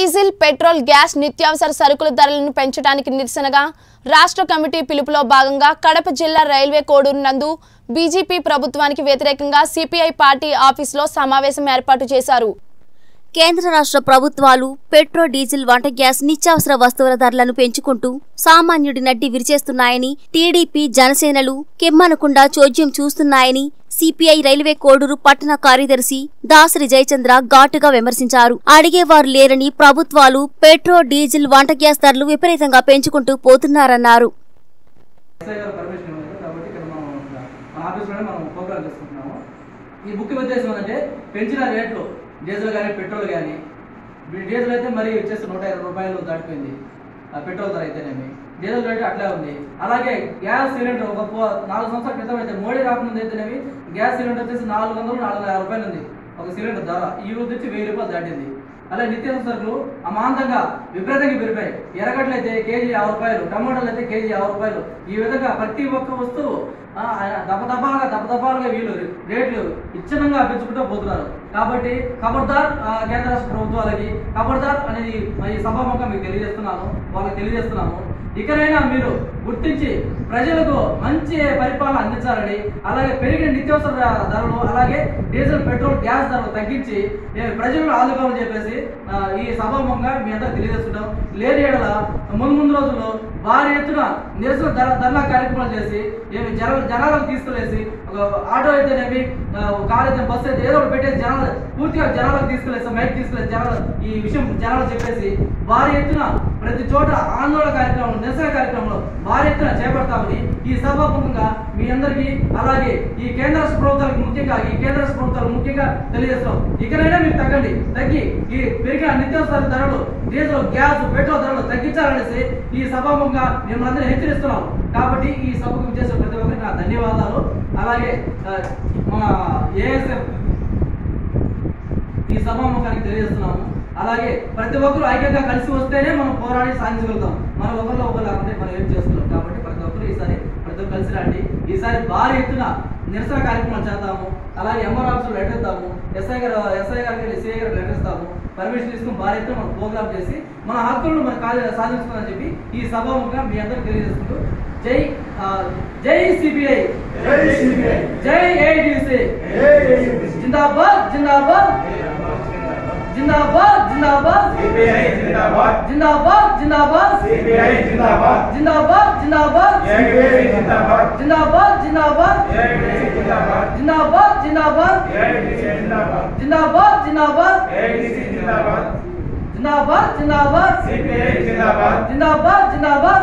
Diesel petrol gas నిత్యావసర సరుకుల ధరలను పెంచడానికి నిరసనగా రాష్ట్ర కమిటీ పిలుపులో భాగంగా కడప జిల్లా రైల్వే కోడూరు నందు బీజేపీ ప్రభుత్వానికి వ్యతిరేకంగా సిపిఐ పార్టీ ఆఫీసులో సమావేశం ఏర్పాటు చేశారు. కేంద్ర రాష్ట్ర ప్రభుత్వాలు పెట్రోల్ డీజిల్ వంట గ్యాస్ నిత్యావసర వస్తువుల ధరలను పెంచుకుంటూ సామాన్యుడి నడ్డి విరిచేస్తున్నాయని టీడీపీ జనసేనలు కిమ్మనకుండా చోద్యం చూస్తున్నాయని సిపిఐ రైల్వే కోడూరు పట్టణ కార్యదర్శి దాసరి జయచంద్ర ఘాటుగా విమర్శించారు. అడిగేవారు లేరని ప్రభుత్వాలు పెట్రో డీజిల్ వంట గ్యాస్ ధరలు విపరీతంగా పెంచుకుంటూ పోతున్నారన్నారు. ఈ ముఖ్య ఉద్దేశం ఏంటంటే పెంచిన రేట్లు డీజిల్ కానీ పెట్రోల్ కానీ డీజిల్ అయితే మరి వచ్చేసి నూట ఇరవై రూపాయలు దాటిపోయింది. పెట్రోల్ ధర అయితేనేమి? డీజిల్ రేటు అట్లే ఉంది. అలాగే గ్యాస్ సిలిండర్ ఒక నాలుగు సంవత్సరాల క్రితం అయితే మోడీ రాకముందు అయితేనేమి? గ్యాస్ సిలిండర్ వచ్చేసి నాలుగు వందలు నాలుగు యాభై రూపాయలు ఉంది ఒక సిలిండర్ ధర ఈ రోజు వచ్చి వెయ్యి రూపాయలు దాటింది. అలా నిత్యావసర సరుకులు అమాంతంగా విపరీతంగా పెరిగాయి ఎర్రగడ్డలు అయితే కేజీ యాభై రూపాయలు టమాటాలు అయితే కేజీ యాభై రూపాయలు. ఈ విధంగా ప్రతి ఒక్క వస్తువు ఆయన దపదపాలుగా దపదపాలుగా వీళ్ళు రేట్లు ఇచ్చనంగా పెంచుకుంటూ పోతున్నారు. కాబట్టి ఖబర్దార్ కేంద్ర రాష్ట్ర ప్రభుత్వాలకి ఖబర్దార్ అనేది ఈ సభాముఖం మీకు తెలియజేస్తున్నాను వాళ్ళకి తెలియజేస్తున్నాము. ఇకనైనా మీరు గుర్తించి ప్రజలకు మంచి పరిపాలన అందించాలని అలాగే పెరిగిన నిత్యావసర ధరలు అలాగే డీజిల్ పెట్రోల్ గ్యాస్ ధరలు తగ్గించి ఏ, ప్రజలను ఆదుకోవాలని చెప్పేసి ఈ సభాముఖంగా మీ అందరూ తెలియజేస్తున్నాం. లేని ఏడల ముందు ముందు రోజుల్లో భారీ ఎత్తున నిరసన ధర ధర్నా కార్యక్రమాలు చేసి ఏమి జన జనాలను తీసుకెళ్ళేసి ఒక ఆటో అయితేనేమి ఆ, కార్ అయితే బస్సు అయితే ఏదో ఒకటి పెట్టేసి జనాలు పూర్తిగా జనాలకు తీసుకెళ్ళేసి మైక్ తీసుకెళ్ళేసి జనాలు ఈ విషయం జనాలు చెప్పేసి భారీ ఎత్తున ప్రతి చోట ఆందోళన కార్యక్రమం నిరసన కార్యక్రమంలో భారీ ఎత్తున చేపడతామని ఈ సభాముఖంగా మీ అందరికీ అలాగే ఈ కేంద్ర ప్రభుత్వాలకు ముఖ్యంగా ఈ కేంద్ర ప్రభుత్వాలు ముఖ్యంగా తెలియజేస్తాం ఇకనైనా మీరు తగ్గండి తగ్గి ఈ పెరిగిన నిత్యావసర ధరలు డీజిల్ గ్యాస్ పెట్రోల్ ధరలు తగ్గించాలనేసి ఈ సభాముఖంగా మిమ్మల్ని అందరూ హెచ్చరిస్తున్నాం. కాబట్టి ఈ సభకు చేసే ప్రతి ఒక్కరికి నా ధన్యవాదాలు. అలాగే మా మన ఏఎస్ఎఫ్ ఈ సభాముఖానికి తెలియజేస్తున్నాము. అలాగే ప్రతి ఒక్కరు ఐక్యంగా కలిసి వస్తేనే మనం పోరాడి సాధించగలుగుతాం. మనం ఒకరిలో ఒకరు లేకుంటే మనం ఏం చేస్తున్నాం కాబట్టి ప్రతి ఒక్కరు ఈసారి ప్రతి ఒక్కరు కలిసి రండి ఈసారి భారీ ఎత్తున నిరసన కార్యక్రమాలు చేద్దాము. అలాగే ఎంఆర్ ఆఫీసులో లెటర్ ఇద్దాము. ఎస్ఐ గారు ఎస్ఐ గారికి సిఐ గారికి లెటర్ ఇస్తాము. పర్మిషన్ తీసుకుని భారీ ఎత్తున మనం ప్రోగ్రామ్ చేసి మన హక్కులను మనం సాధించుకోవాలని చెప్పి ఈ సభాముఖంగా మీ అందరికి తెలియజేసుకుంటూ జై జై సిబిఐ జై సిబిఐ జై ఏఐడిసి ఏఐడిసి జిందాబాద్ జిందాబాద్. జిందాబాద్ జిందాబాద్ సిబిఐ జిందాబాద్ జిందాబాద్ జిందాబాద్ సిబిఐ జిందాబాద్ జిందాబాద్ జిందాబాద్ ఏఐడిసి జిందాబాద్ జిందాబాద్ జిందాబాద్ ఏఐడిసి జిందాబాద్ జిందాబాద్ జిందాబాద్ ఏఐడిసి జిందాబాద్ జిందాబాద్ జిందాబాద్ ఏఐడిసి జిందాబాద్ జిందాబాద్ జిందాబాద్ సిబిఐ జిందాబాద్ జిందాబాద్ జిందాబాద్